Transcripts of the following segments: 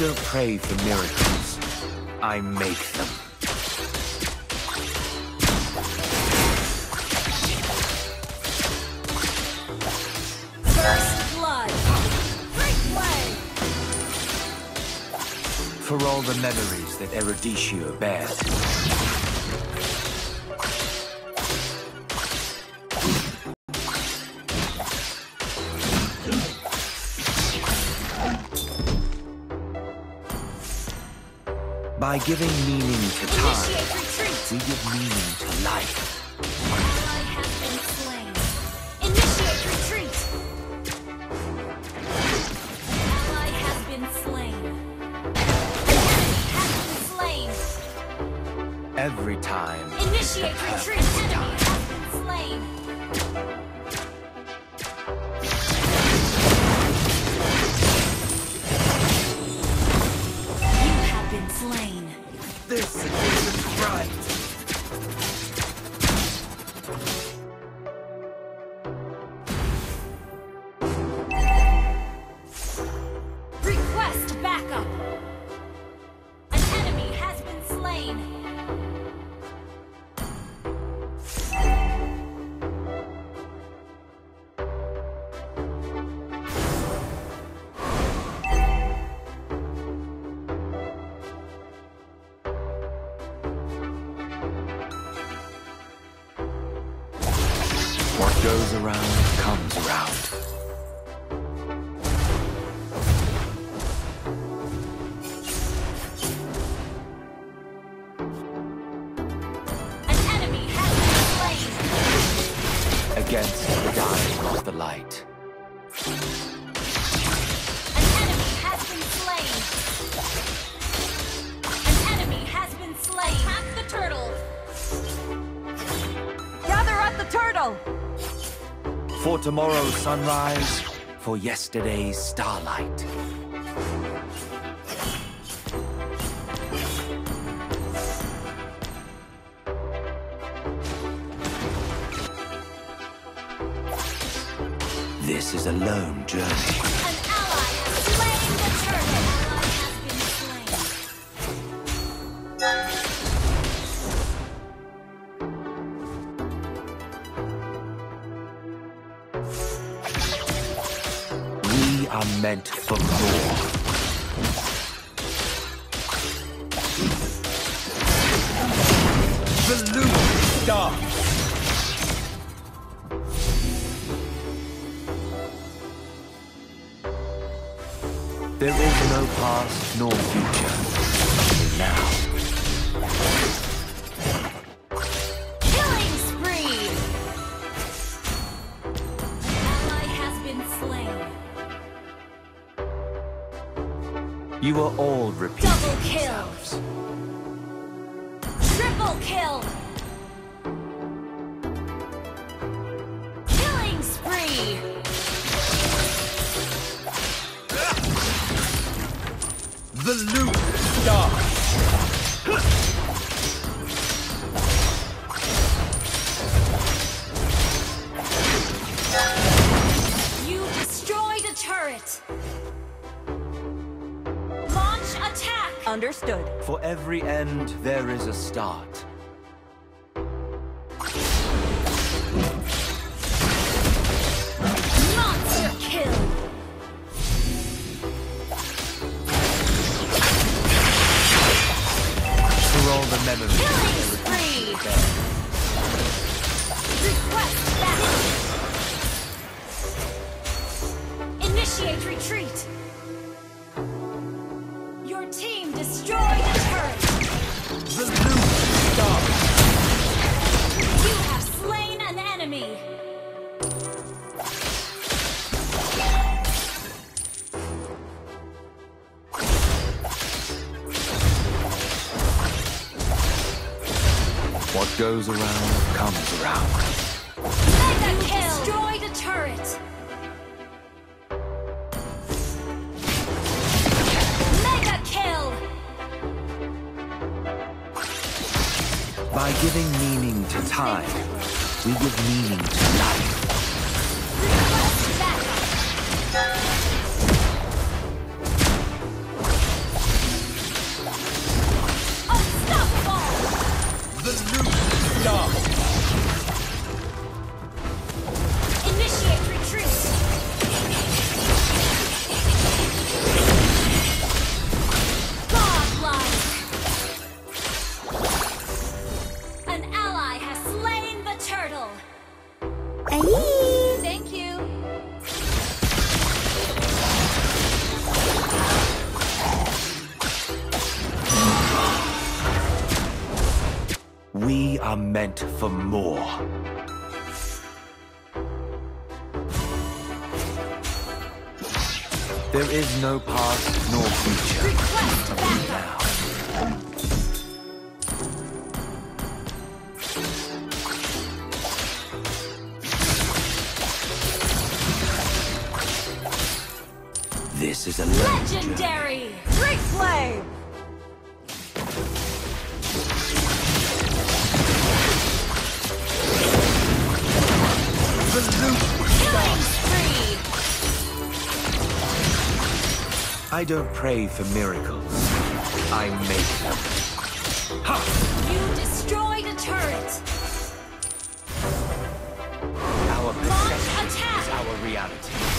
Don't pray for miracles. I make them. First blood! Great way! For all the memories that Eruditio bears. By giving meaning to time, we give meaning to life. Every time. Initiate retreat! Enemy has been slain. Goes around comes around. An enemy has been slain! Against the dying of the light. An enemy has been slain! An enemy has been slain! Attack the turtle! Gather at the turtle! For tomorrow's sunrise, for yesterday's starlight. This is a lone journey. Are meant for more. The loop starts. There is no past nor future. Now. You are all repeating Double kill. yourselves. Triple kill! Killing spree! The loop starts. Understood. For every end, there is a start. Goes around comes around. Mega kill! Destroyed a turret! Mega kill! By giving meaning to time, we give meaning to life. We are meant for more. There is no past nor future. Request backup! This is a. Legendary! Great flame! Killing! I don't pray for miracles. I make them. You destroyed a turret! Our perception attack! is our reality.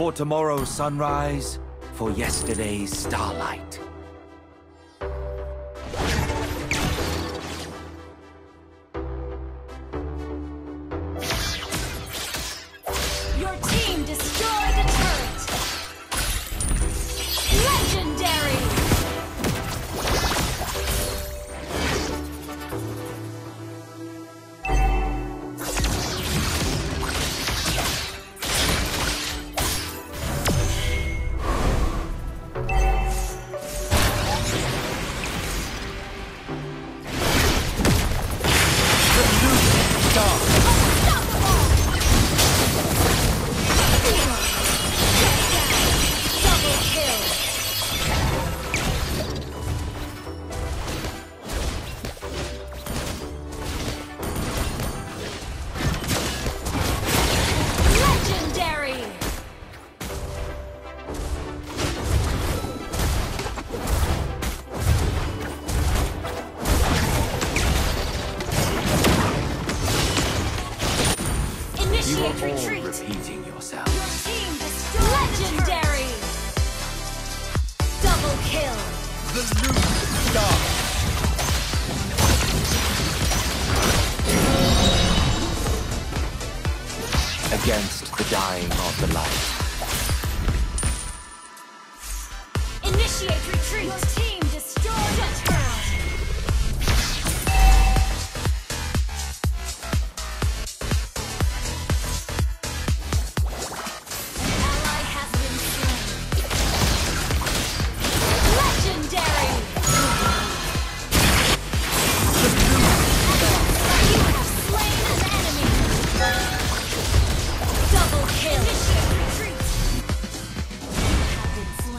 For tomorrow's sunrise, for yesterday's starlight. Star. Against the dying of the light.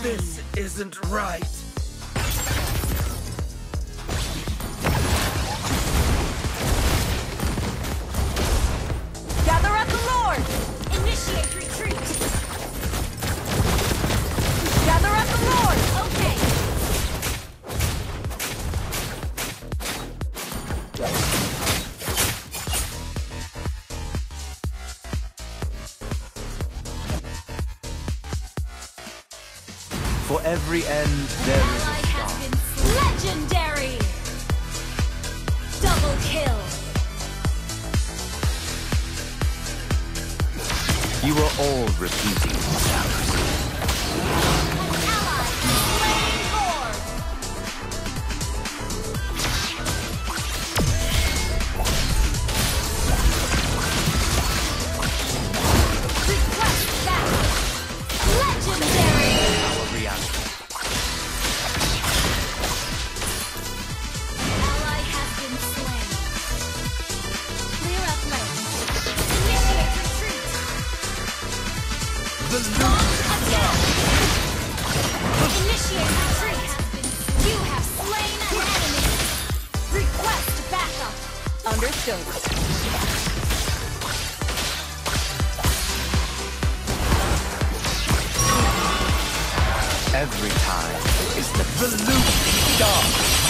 This isn't right. For every end, there is start. Legendary! Double kill! You are all repeating. Understood. Every time is the Luke Dark.